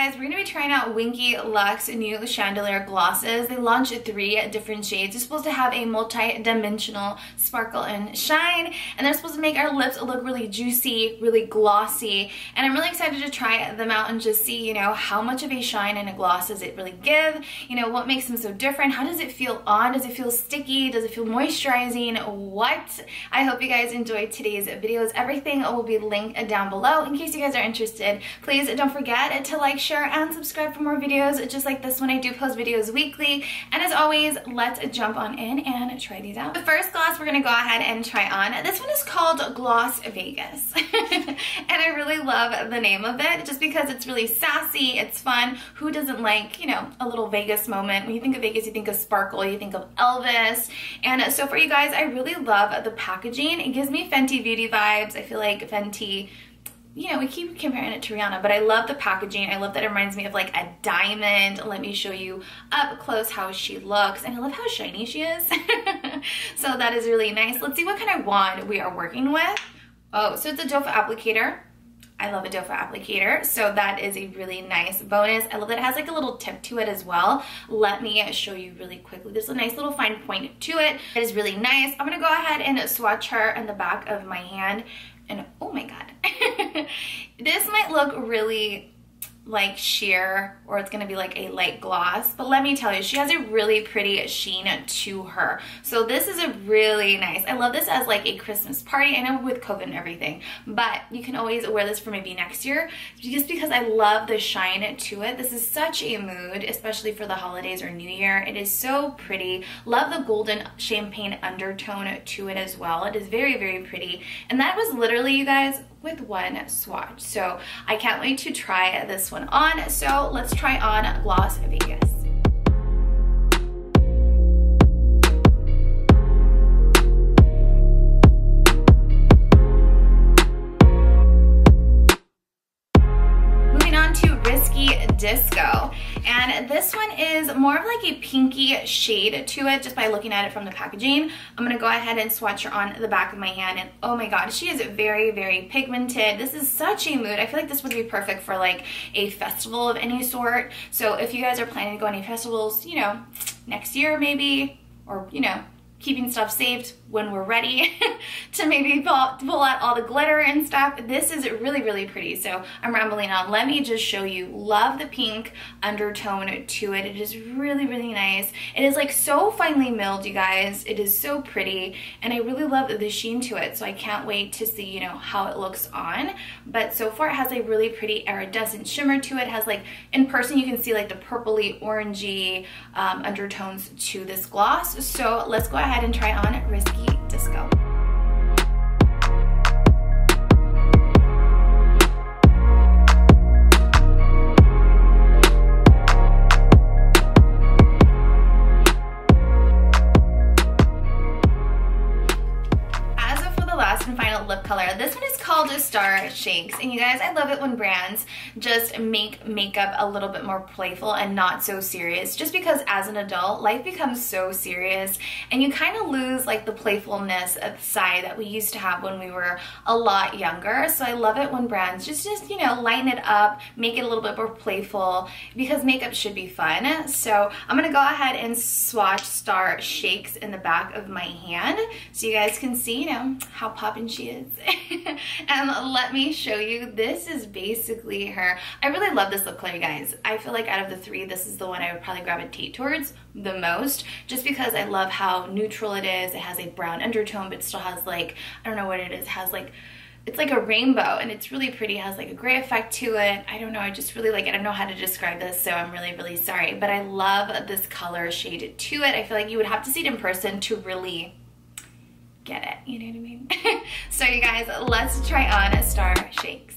guys, we're trying out Winky Lux new chandelier glosses. They launched three different shades. They're supposed to have a multi-dimensional sparkle and shine, and they're supposed to make our lips look really juicy, really glossy, and I'm really excited to try them out and just see, you know, how much of a shine and a gloss does it really give? You know, what makes them so different? How does it feel on? Does it feel sticky? Does it feel moisturizing? What? I hope you guys enjoyed today's videos. Everything will be linked down below in case you guys are interested. Please don't forget to like, share, and subscribe for more videos just like this one. I do post videos weekly. And as always, let's jump on in and try these out. The first gloss we're gonna go ahead and try on, this one is called Gloss Vegas. and I really love the name of it just because it's really sassy, it's fun. Who doesn't like, you know, a little Vegas moment? When you think of Vegas, you think of sparkle, you think of Elvis. And so for you guys, I really love the packaging. It gives me Fenty Beauty vibes. I feel like Fenty you know, we keep comparing it to Rihanna, but I love the packaging. I love that it reminds me of like a diamond. Let me show you up close how she looks. And I love how shiny she is. so that is really nice. Let's see what kind of wand we are working with. Oh, so it's a foot applicator. I love a foot applicator, so that is a really nice bonus. I love that it has like a little tip to it as well. Let me show you really quickly. There's a nice little fine point to it. It is really nice. I'm gonna go ahead and swatch her in the back of my hand and oh my god. this might look really like sheer or it's gonna be like a light gloss but let me tell you she has a really pretty sheen to her. So this is a really nice I love this as like a Christmas party I know with COVID and everything but you can always wear this for maybe next year just because I love the shine to it. This is such a mood especially for the holidays or new year. It is so pretty. Love the golden champagne undertone to it as well. It is very very pretty. And that was literally you guys with one swatch. So I can't wait to try this one on. So let's try on Gloss Vegas. More of like a pinky shade to it just by looking at it from the packaging. I'm gonna go ahead and swatch her on the back of my hand and oh my god, she is very, very pigmented. This is such a mood. I feel like this would be perfect for like a festival of any sort. So if you guys are planning to go any festivals, you know, next year maybe, or you know, keeping stuff saved when we're ready to maybe pull, pull, out all the glitter and stuff. This is really, really pretty. So I'm rambling on. Let me just show you. Love the pink undertone to it. It is really, really nice. It is like so finely milled, you guys. It is so pretty. And I really love the sheen to it. So I can't wait to see, you know, how it looks on. But so far it has a really pretty iridescent shimmer to it. it has like, in person you can see like the purpley, orangey um, undertones to this gloss. So let's go ahead and try on Risky Disco. Called Star Shakes. And you guys, I love it when brands just make makeup a little bit more playful and not so serious. Just because as an adult, life becomes so serious and you kind of lose like the playfulness of side that we used to have when we were a lot younger. So I love it when brands just, just you know, lighten it up, make it a little bit more playful because makeup should be fun. So I'm to go ahead and swatch Star Shakes in the back of my hand so you guys can see, you know, how poppin' she is. let me show you. This is basically her. I really love this look color, guys. I feel like out of the three, this is the one I would probably gravitate towards the most just because I love how neutral it is. It has a brown undertone, but still has like, I don't know what it is, has like it's like a rainbow and it's really pretty it has like a gray effect to it i don't know i just really like it i don't know how to describe this so i'm really really sorry but i love this color shade to it i feel like you would have to see it in person to really get it, you know what I mean? so you guys, let's try on a Star Shakes.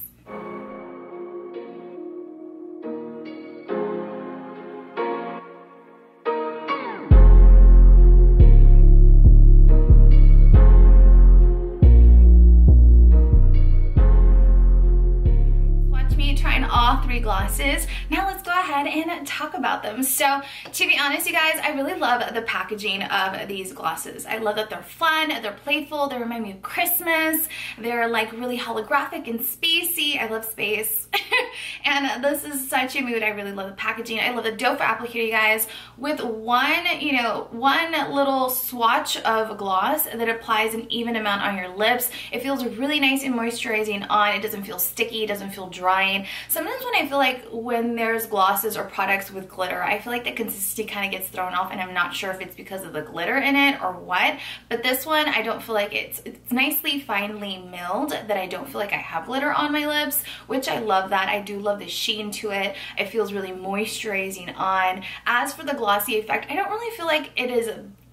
Trying all three glosses. Now let's go ahead and talk about them. So to be honest, you guys, I really love the packaging of these glosses. I love that they're fun, they're playful, they remind me of Christmas. They're like really holographic and spacey. I love space. and this is such a mood. I really love the packaging. I love the doe foot applicator, you guys, with one, you know, one little swatch of gloss that applies an even amount on your lips. It feels really nice and moisturizing on. It doesn't feel sticky, it doesn't feel drying. Sometimes when I feel like when there's glosses or products with glitter, I feel like the consistency kind of gets thrown off and I'm not sure if it's because of the glitter in it or what. But this one, I don't feel like it's, it's nicely finely milled that I don't feel like I have glitter on my lips, which I love that. I do love the sheen to it. It feels really moisturizing on. As for the glossy effect, I don't really feel like it is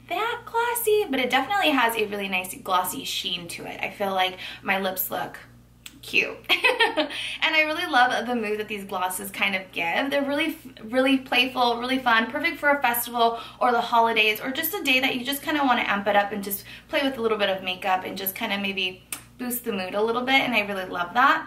that glossy, but it definitely has a really nice glossy sheen to it. I feel like my lips look cute. and I really love the mood that these glosses kind of give. They're really, really playful, really fun, perfect for a festival or the holidays or just a day that you just kind of want to amp it up and just play with a little bit of makeup and just kind of maybe boost the mood a little bit and I really love that.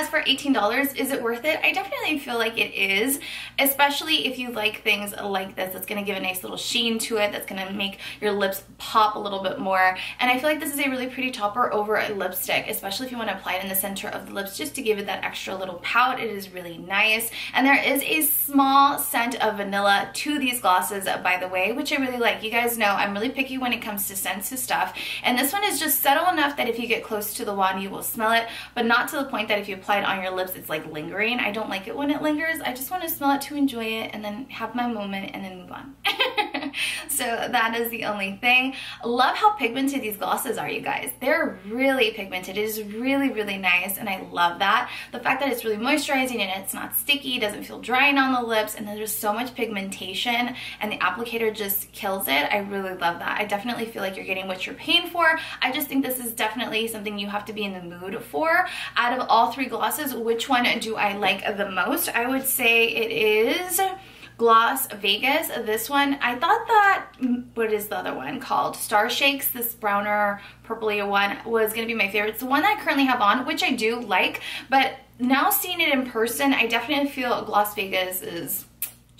As for $18, is it worth it? I definitely feel like it is, especially if you like things like this. It's gonna give a nice little sheen to it. That's gonna make your lips pop a little bit more. And I feel like this is a really pretty topper over a lipstick, especially if you wanna apply it in the center of the lips just to give it that extra little pout. It is really nice. And there is a small scent of vanilla to these glosses, by the way, which I really like. You guys know I'm really picky when it comes to scents to stuff. And this one is just subtle enough that if you get close to the wand, you will smell it, but not to the point that if you apply on your lips, it's like lingering. I don't like it when it lingers. I just want to smell it to enjoy it and then have my moment and then move on. so that is the only thing. Love how pigmented these glosses are, you guys. They're really pigmented. It is really, really nice and I love that. The fact that it's really moisturizing and it's not sticky, doesn't feel drying on the lips, and there's so much pigmentation and the applicator just kills it. I really love that. I definitely feel like you're getting what you're paying for. I just think this is definitely something you have to be in the mood for. Out of all three glosses, which one do I like the most? I would say it is Gloss Vegas. This one, I thought that, mm, what is the other one called? Star Shakes, this browner, purpley one was gonna be my favorite. It's the one that I currently have on, which I do like, but now seeing it in person, I definitely feel Gloss Vegas is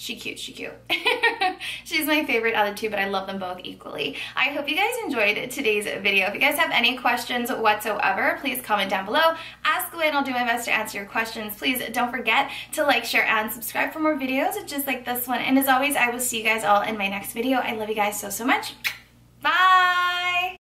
she cute, she cute. She's my favorite out of the two, but I love them both equally. I hope you guys enjoyed today's video. If you guys have any questions whatsoever, please comment down below. Ask away and I'll do my best to answer your questions. Please don't forget to like, share, and subscribe for more videos just like this one. And as always, I will see you guys all in my next video. I love you guys so, so much. Bye!